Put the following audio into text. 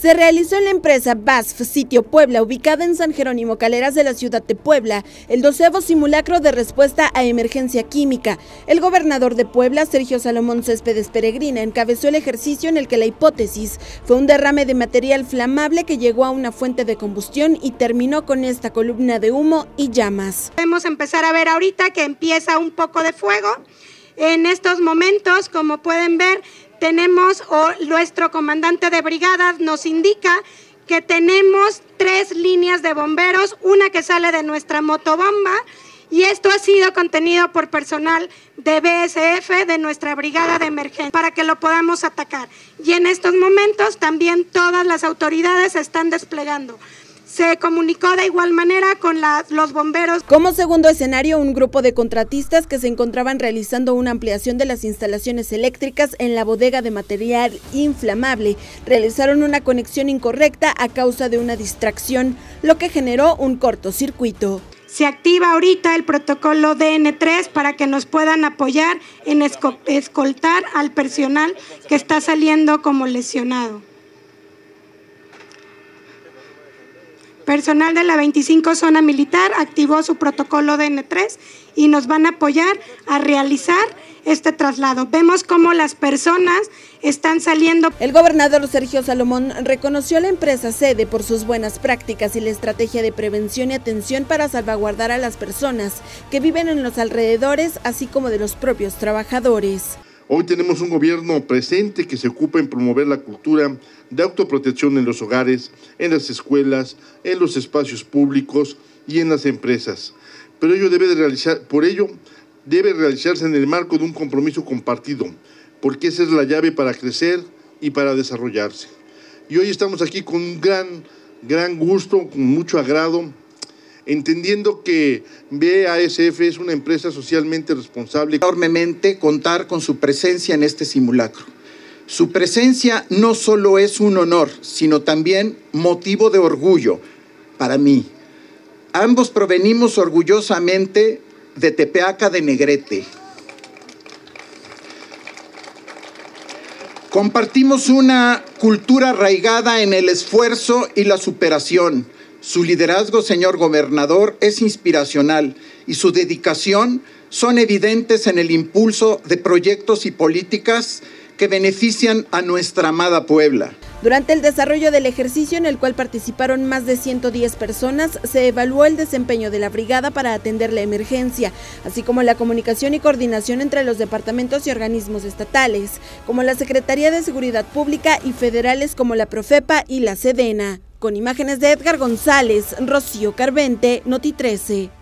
Se realizó en la empresa BASF Sitio Puebla, ubicada en San Jerónimo Caleras de la ciudad de Puebla, el doceavo simulacro de respuesta a emergencia química. El gobernador de Puebla, Sergio Salomón Céspedes Peregrina, encabezó el ejercicio en el que la hipótesis fue un derrame de material flamable que llegó a una fuente de combustión y terminó con esta columna de humo y llamas. Podemos empezar a ver ahorita que empieza un poco de fuego. En estos momentos, como pueden ver, tenemos, o nuestro comandante de brigadas nos indica que tenemos tres líneas de bomberos, una que sale de nuestra motobomba, y esto ha sido contenido por personal de BSF, de nuestra brigada de emergencia, para que lo podamos atacar. Y en estos momentos también todas las autoridades se están desplegando se comunicó de igual manera con los bomberos. Como segundo escenario, un grupo de contratistas que se encontraban realizando una ampliación de las instalaciones eléctricas en la bodega de material inflamable realizaron una conexión incorrecta a causa de una distracción, lo que generó un cortocircuito. Se activa ahorita el protocolo DN3 para que nos puedan apoyar en escoltar al personal que está saliendo como lesionado. Personal de la 25 Zona Militar activó su protocolo DN3 y nos van a apoyar a realizar este traslado. Vemos cómo las personas están saliendo. El gobernador Sergio Salomón reconoció a la empresa sede por sus buenas prácticas y la estrategia de prevención y atención para salvaguardar a las personas que viven en los alrededores, así como de los propios trabajadores. Hoy tenemos un gobierno presente que se ocupa en promover la cultura de autoprotección en los hogares, en las escuelas, en los espacios públicos y en las empresas. Pero ello debe de realizar, por ello debe realizarse en el marco de un compromiso compartido, porque esa es la llave para crecer y para desarrollarse. Y hoy estamos aquí con un gran, gran gusto, con mucho agrado, entendiendo que BASF es una empresa socialmente responsable. Enormemente contar con su presencia en este simulacro. Su presencia no solo es un honor, sino también motivo de orgullo para mí. Ambos provenimos orgullosamente de Tepeaca de Negrete. Compartimos una cultura arraigada en el esfuerzo y la superación su liderazgo, señor gobernador, es inspiracional y su dedicación son evidentes en el impulso de proyectos y políticas que benefician a nuestra amada Puebla. Durante el desarrollo del ejercicio en el cual participaron más de 110 personas, se evaluó el desempeño de la brigada para atender la emergencia, así como la comunicación y coordinación entre los departamentos y organismos estatales, como la Secretaría de Seguridad Pública y federales como la Profepa y la Sedena. Con imágenes de Edgar González, Rocío Carvente, Noti 13.